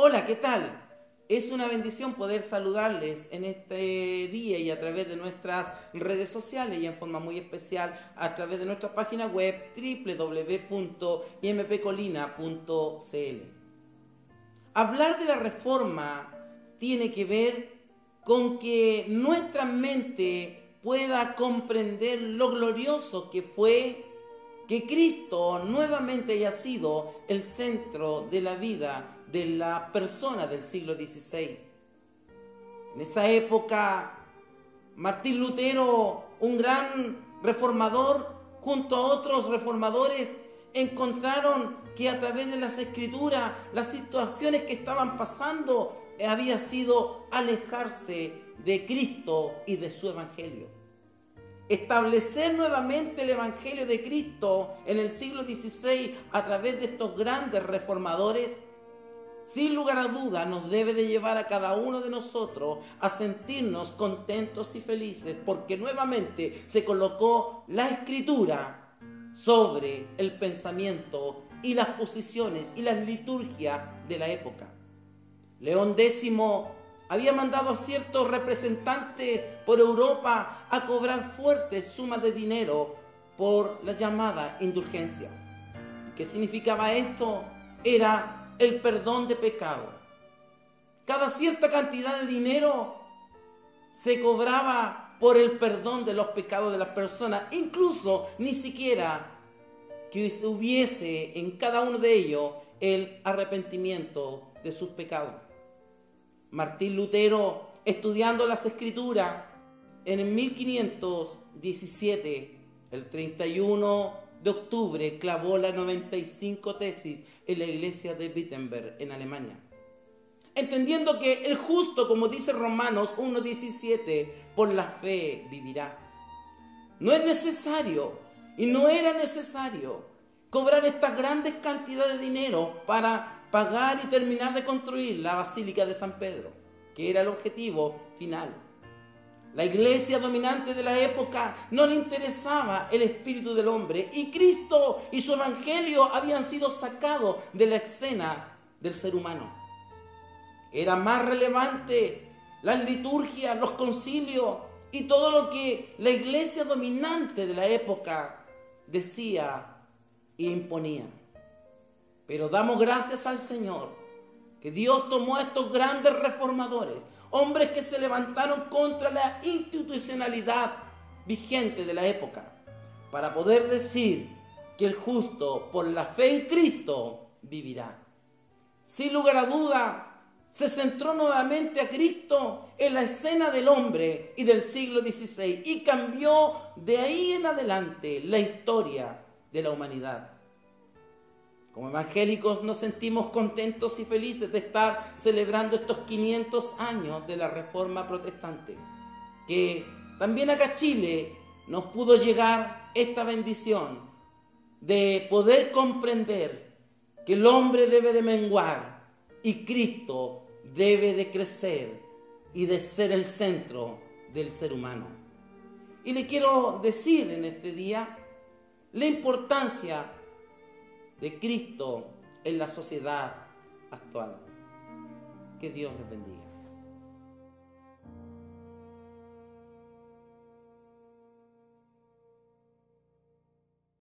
Hola, ¿qué tal? Es una bendición poder saludarles en este día y a través de nuestras redes sociales y en forma muy especial a través de nuestra página web www.impcolina.cl. Hablar de la reforma tiene que ver con que nuestra mente pueda comprender lo glorioso que fue que Cristo nuevamente haya sido el centro de la vida de la persona del siglo XVI. En esa época, Martín Lutero, un gran reformador, junto a otros reformadores, encontraron que a través de las escrituras, las situaciones que estaban pasando había sido alejarse de Cristo y de su evangelio establecer nuevamente el Evangelio de Cristo en el siglo XVI a través de estos grandes reformadores, sin lugar a duda nos debe de llevar a cada uno de nosotros a sentirnos contentos y felices, porque nuevamente se colocó la escritura sobre el pensamiento y las posiciones y las liturgias de la época. León X había mandado a ciertos representantes por Europa a cobrar fuertes sumas de dinero por la llamada indulgencia. ¿Qué significaba esto? Era el perdón de pecado. Cada cierta cantidad de dinero se cobraba por el perdón de los pecados de las personas, incluso ni siquiera que hubiese en cada uno de ellos el arrepentimiento de sus pecados. Martín Lutero, estudiando las escrituras, en el 1517, el 31 de octubre, clavó las 95 tesis en la iglesia de Wittenberg, en Alemania. Entendiendo que el justo, como dice Romanos 1.17, por la fe vivirá. No es necesario y no era necesario cobrar estas grandes cantidades de dinero para pagar y terminar de construir la Basílica de San Pedro, que era el objetivo final. La iglesia dominante de la época no le interesaba el espíritu del hombre y Cristo y su evangelio habían sido sacados de la escena del ser humano. Era más relevante las liturgias, los concilios y todo lo que la iglesia dominante de la época decía e imponía. Pero damos gracias al Señor que Dios tomó a estos grandes reformadores, hombres que se levantaron contra la institucionalidad vigente de la época, para poder decir que el justo por la fe en Cristo vivirá. Sin lugar a duda, se centró nuevamente a Cristo en la escena del hombre y del siglo XVI y cambió de ahí en adelante la historia de la humanidad. Como evangélicos nos sentimos contentos y felices de estar celebrando estos 500 años de la Reforma Protestante. Que también acá Chile nos pudo llegar esta bendición de poder comprender que el hombre debe de menguar y Cristo debe de crecer y de ser el centro del ser humano. Y le quiero decir en este día la importancia de Cristo en la sociedad actual. Que Dios les bendiga.